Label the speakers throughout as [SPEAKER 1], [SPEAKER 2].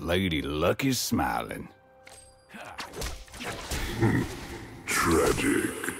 [SPEAKER 1] Lady Luck is smiling.
[SPEAKER 2] Tragic.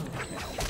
[SPEAKER 3] Kill.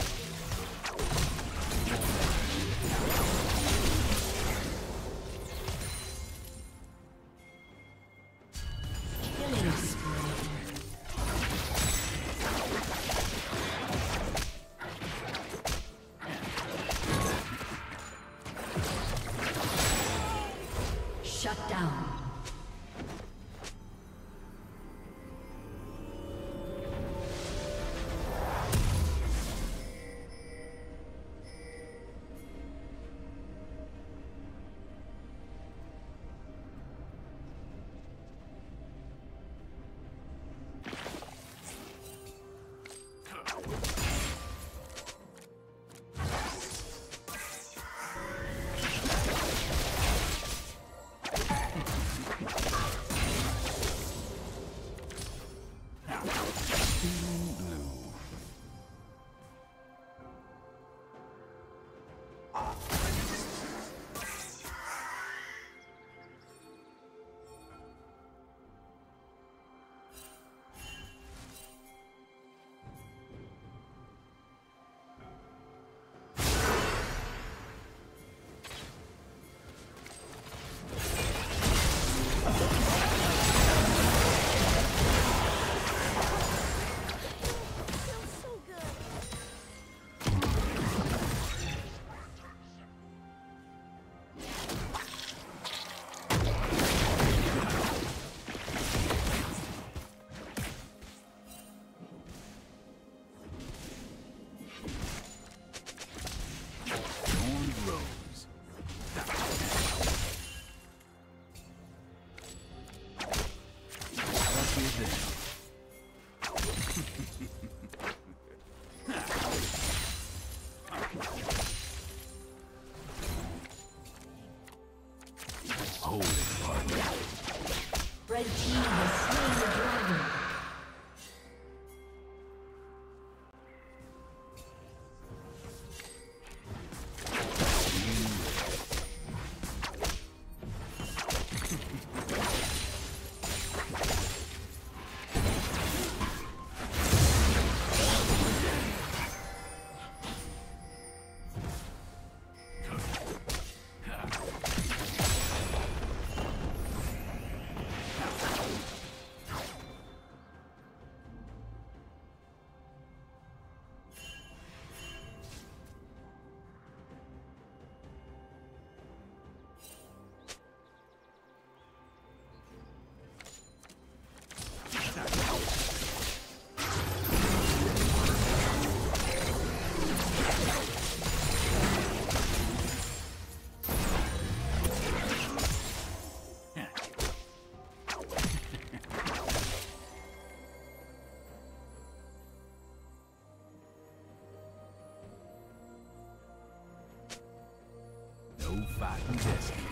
[SPEAKER 3] Fighting destiny.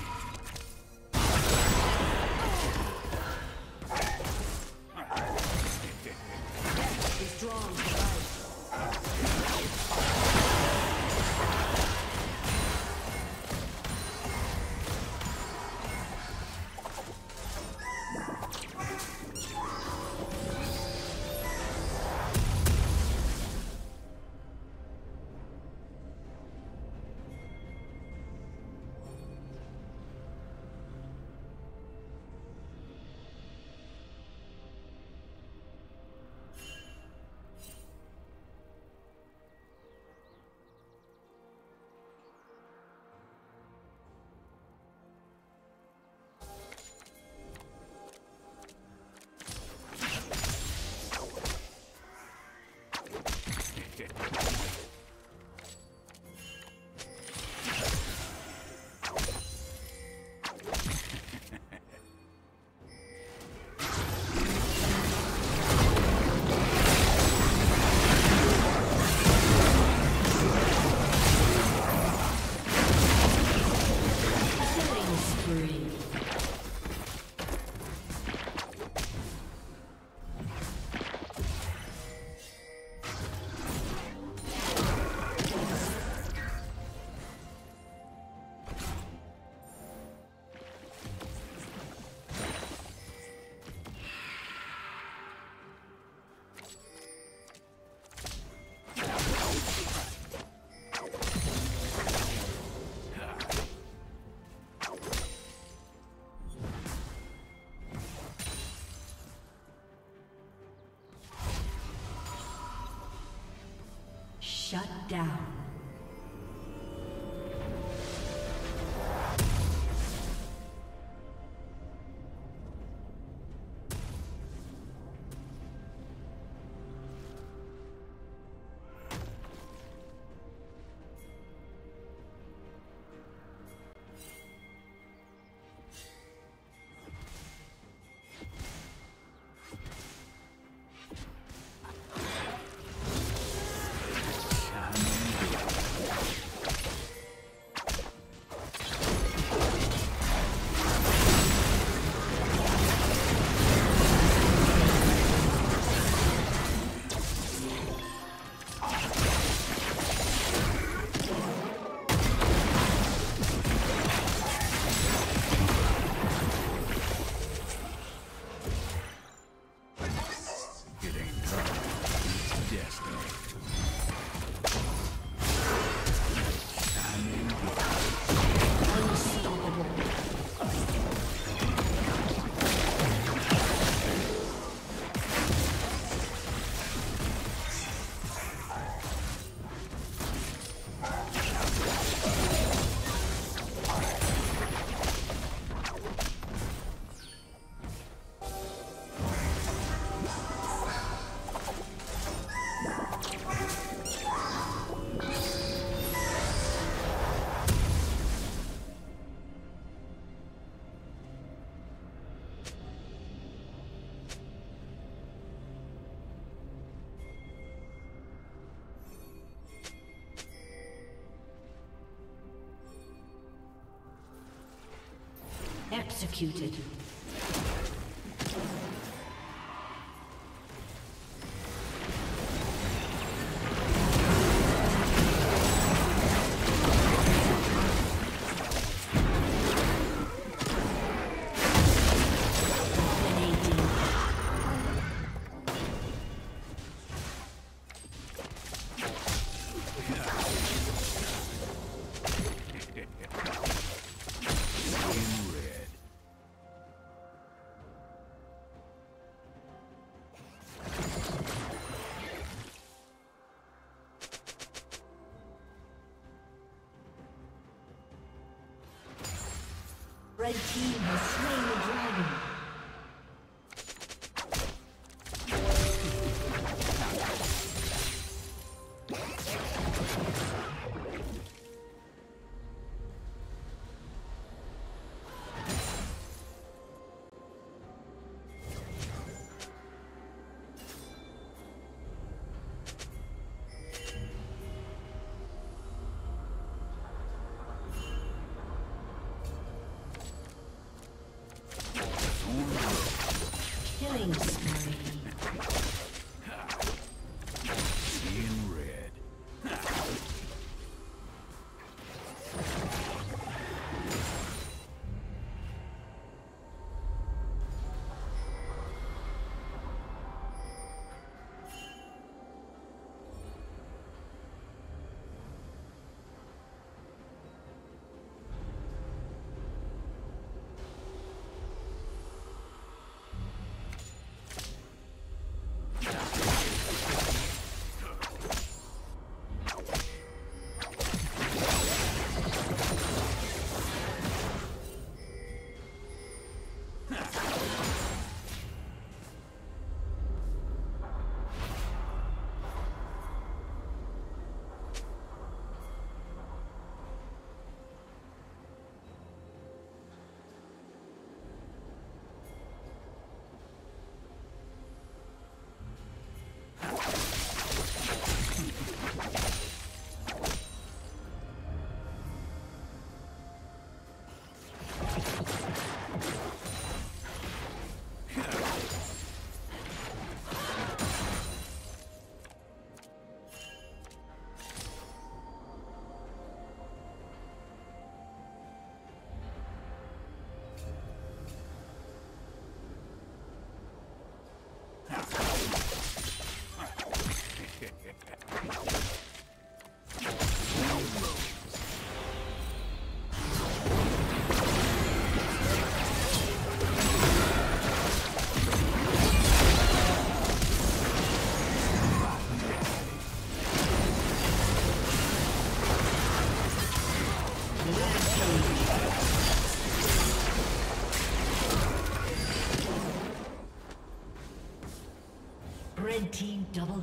[SPEAKER 2] Shut down.
[SPEAKER 3] Executed. Team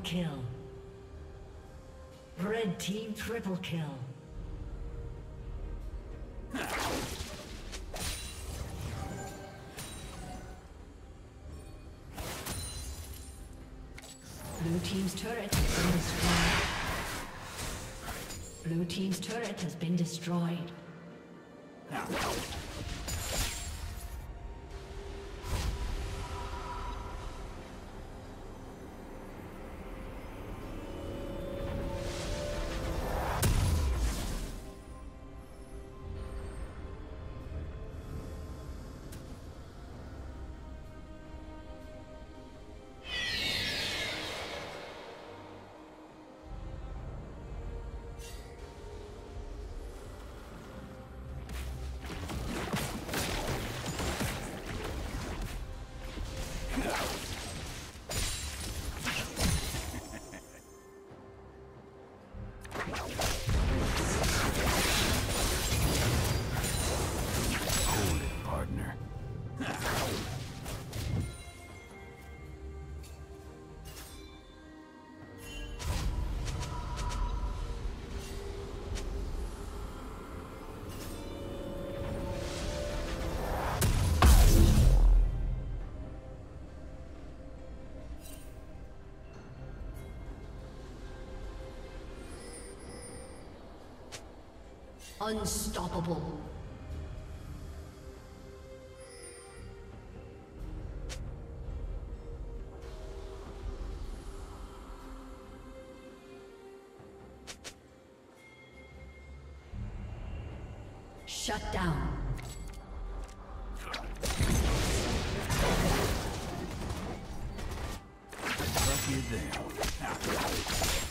[SPEAKER 3] kill. Red team triple kill. Blue team's turret has been destroyed. Blue team's turret has been destroyed. Unstoppable. Shut down.
[SPEAKER 2] Lucky there.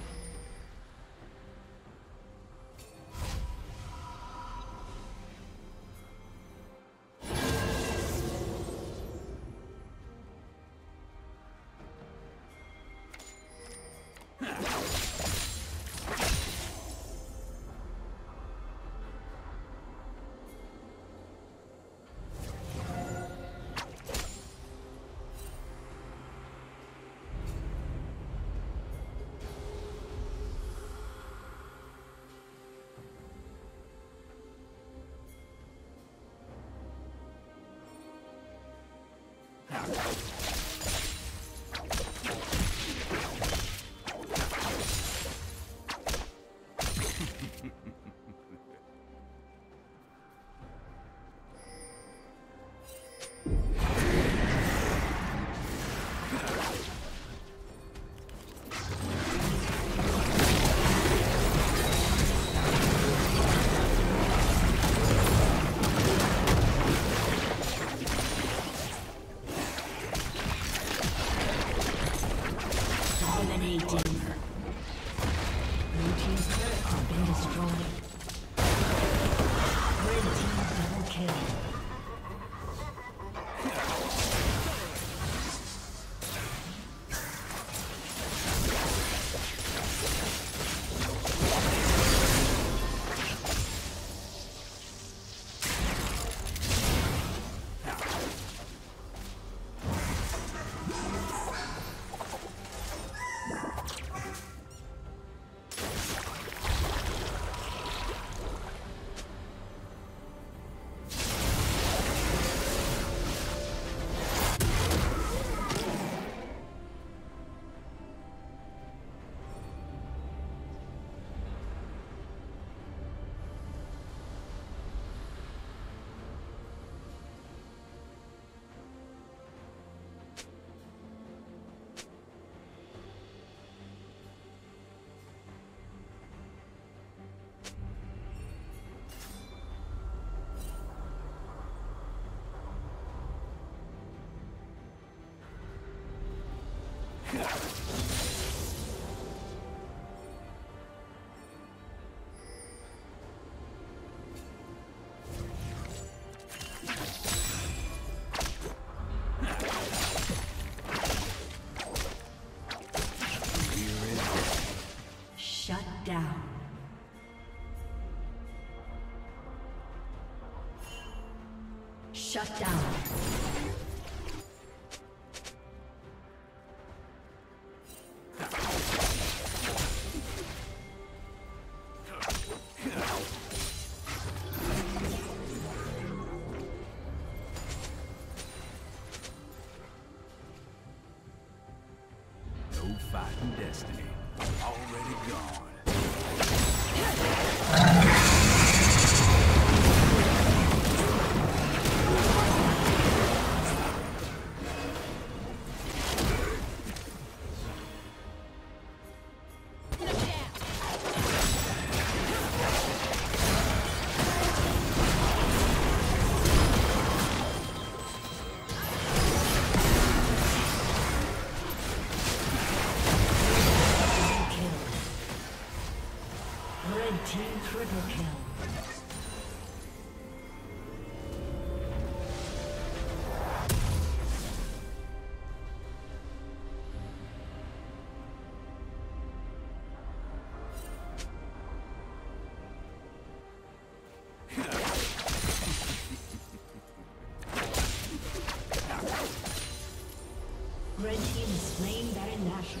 [SPEAKER 3] Shut down. Slain